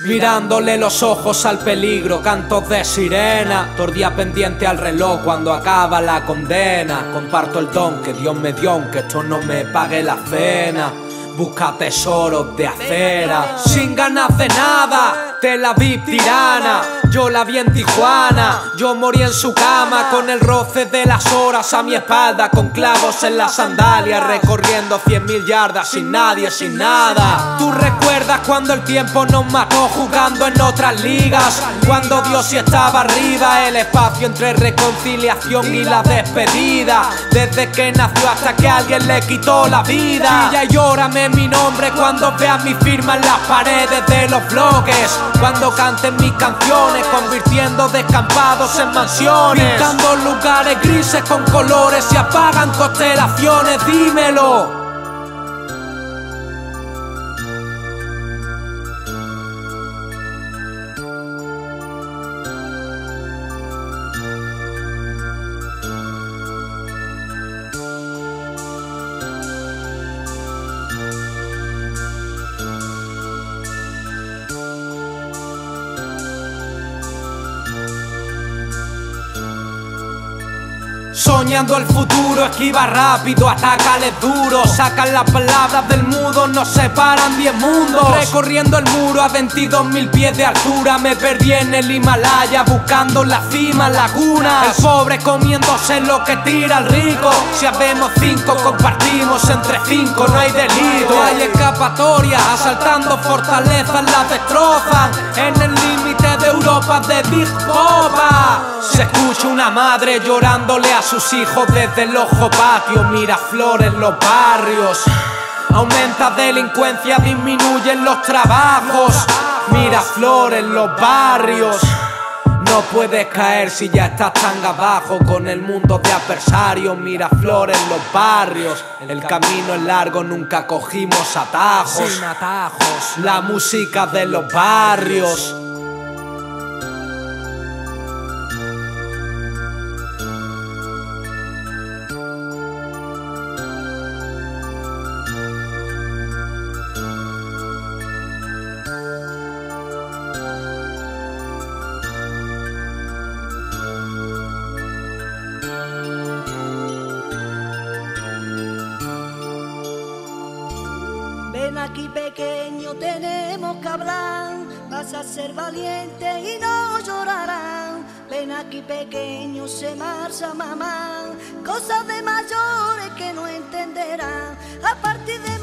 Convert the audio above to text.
Mirándole los ojos al peligro, cantos de sirena, tordía pendiente al reloj cuando acaba la condena. Comparto el don que Dios me dio, aunque esto no me pague la cena. Busca tesoros de acera, sin ganas de nada, te la vi tirana. Yo la vi en Tijuana, yo morí en su cama con el roce de las horas a mi espalda, con clavos en las sandalias, recorriendo cien mil yardas sin nadie, sin nada. Tú recuerdas cuando el tiempo nos mató jugando en otras ligas, cuando Dios sí estaba arriba, el espacio entre reconciliación y la despedida, desde que nació hasta que alguien le quitó la vida. Y llórame mi nombre cuando veas mi firma en las paredes de los bloques, cuando canten mis canciones convirtiendo descampados en mansiones, pintando lugares grises con colores y apagan constelaciones, dímelo. Soñando el futuro, esquiva rápido, atacales duro. Sacan las palabras del mudo, nos separan diez mundos. Recorriendo el muro a 22 mil pies de altura Me perdí en el Himalaya, buscando la cima, laguna. El pobre comiéndose lo que tira el rico. Si habemos cinco, compartimos entre cinco, no hay delito. No hay escapatoria, asaltando fortalezas las destrozan. En el límite de Big Popa Se escucha una madre llorándole a sus hijos desde el ojo patio, mira flores en los barrios. Aumenta delincuencia, disminuyen los trabajos. Mira flores en los barrios. No puedes caer si ya estás tan abajo con el mundo de adversarios. Mira flores en los barrios. El camino es largo, nunca cogimos atajos. Sin atajos. La música de los barrios. Ven aquí pequeño, tenemos que hablar, vas a ser valiente y no llorarán. Ven aquí pequeño, se marcha mamá, cosas de mayores que no entenderán. A partir de